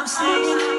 I'm saying.